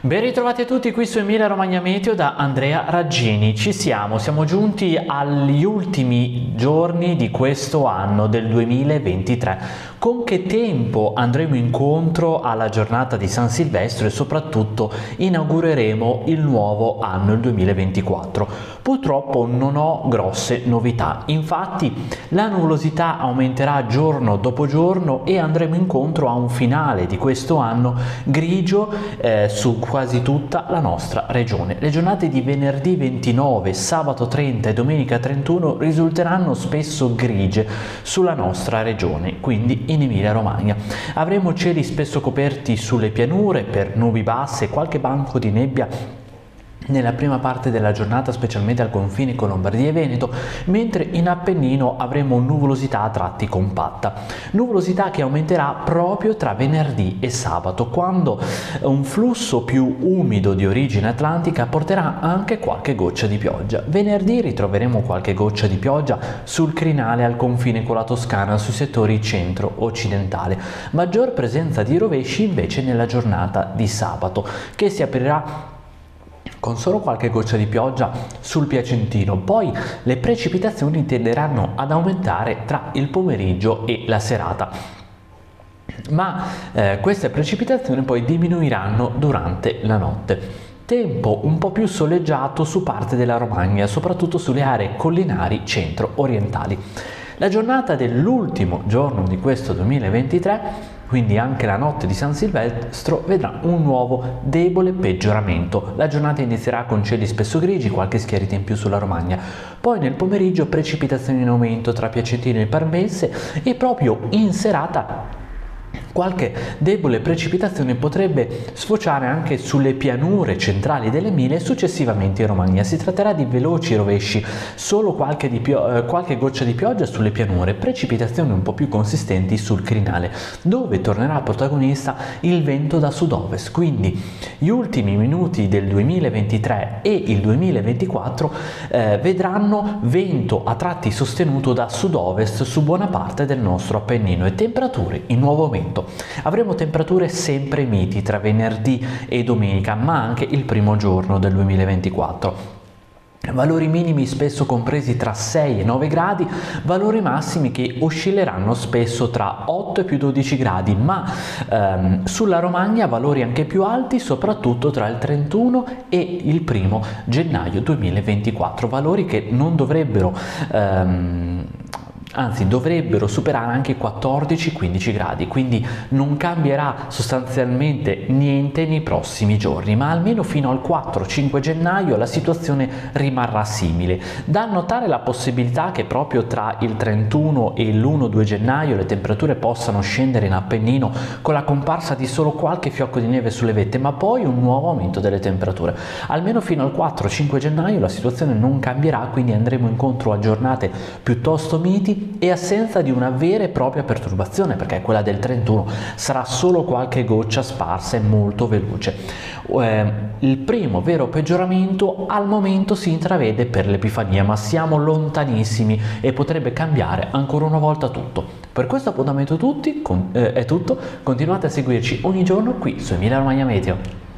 Ben ritrovati a tutti qui su Emilia Romagna Meteo da Andrea Raggini. Ci siamo, siamo giunti agli ultimi giorni di questo anno del 2023. Con che tempo andremo incontro alla giornata di San Silvestro e soprattutto inaugureremo il nuovo anno, il 2024? Purtroppo non ho grosse novità, infatti la nuvolosità aumenterà giorno dopo giorno e andremo incontro a un finale di questo anno grigio eh, su quasi tutta la nostra regione. Le giornate di venerdì 29, sabato 30 e domenica 31 risulteranno spesso grigie sulla nostra regione, quindi in Emilia Romagna. Avremo cieli spesso coperti sulle pianure per nubi basse qualche banco di nebbia nella prima parte della giornata specialmente al confine con Lombardia e Veneto, mentre in Appennino avremo nuvolosità a tratti compatta. Nuvolosità che aumenterà proprio tra venerdì e sabato, quando un flusso più umido di origine atlantica porterà anche qualche goccia di pioggia. Venerdì ritroveremo qualche goccia di pioggia sul crinale al confine con la Toscana sui settori centro-occidentale. Maggior presenza di rovesci invece nella giornata di sabato, che si aprirà con solo qualche goccia di pioggia sul Piacentino. Poi le precipitazioni tenderanno ad aumentare tra il pomeriggio e la serata. Ma eh, queste precipitazioni poi diminuiranno durante la notte. Tempo un po' più soleggiato su parte della Romagna, soprattutto sulle aree collinari centro-orientali. La giornata dell'ultimo giorno di questo 2023 quindi anche la notte di San Silvestro vedrà un nuovo debole peggioramento. La giornata inizierà con cieli spesso grigi, qualche schiarita in più sulla Romagna, poi nel pomeriggio precipitazioni in aumento tra Piacentino e Parmense e proprio in serata Qualche debole precipitazione potrebbe sfociare anche sulle pianure centrali delle mine e successivamente in Romagna. Si tratterà di veloci rovesci, solo qualche, eh, qualche, goccia di pioggia sulle pianure, precipitazioni un po' più consistenti sul crinale, dove tornerà protagonista il vento da sud-ovest. Quindi gli ultimi minuti del 2023 e il 2024 eh, vedranno vento a tratti sostenuto da sud-ovest su buona parte del nostro Appennino e temperature in nuovo aumento. Avremo temperature sempre miti tra venerdì e domenica, ma anche il primo giorno del 2024. Valori minimi spesso compresi tra 6 e 9 gradi, valori massimi che oscilleranno spesso tra 8 e più 12 gradi, ma ehm, sulla Romagna valori anche più alti, soprattutto tra il 31 e il primo gennaio 2024, valori che non dovrebbero ehm, anzi dovrebbero superare anche i 14-15 gradi, quindi non cambierà sostanzialmente niente nei prossimi giorni, ma almeno fino al 4-5 gennaio la situazione rimarrà simile. Da notare la possibilità che proprio tra il 31 e l'1-2 gennaio le temperature possano scendere in Appennino con la comparsa di solo qualche fiocco di neve sulle vette, ma poi un nuovo aumento delle temperature. Almeno fino al 4-5 gennaio la situazione non cambierà, quindi andremo incontro a giornate piuttosto miti e assenza di una vera e propria perturbazione, perché quella del 31 sarà solo qualche goccia sparsa e molto veloce. Eh, il primo vero peggioramento al momento si intravede per l'Epifania, ma siamo lontanissimi e potrebbe cambiare ancora una volta tutto. Per questo appuntamento tutti, con, eh, è tutto, continuate a seguirci ogni giorno qui su Emilia Romagna Meteo.